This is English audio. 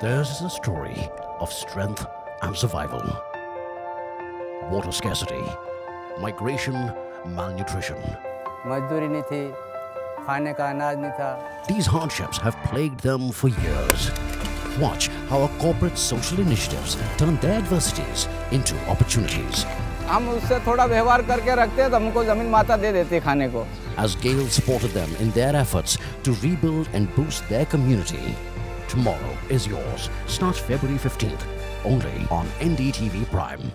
Theirs is a story of strength and survival. Water scarcity, migration, malnutrition. मजदूरी नहीं थी खाने का अनाज नहीं था These hardships have plagued them for years. Watch how our corporate social initiatives turn their adversities into opportunities. हम उससे थोड़ा व्यवहार करके रखते हैं तो हमको जमीन माता दे देती है खाने को As Gale supported them in their efforts to rebuild and boost their community. Tomorrow is yours. Starts February 15th, only on NDTV Prime.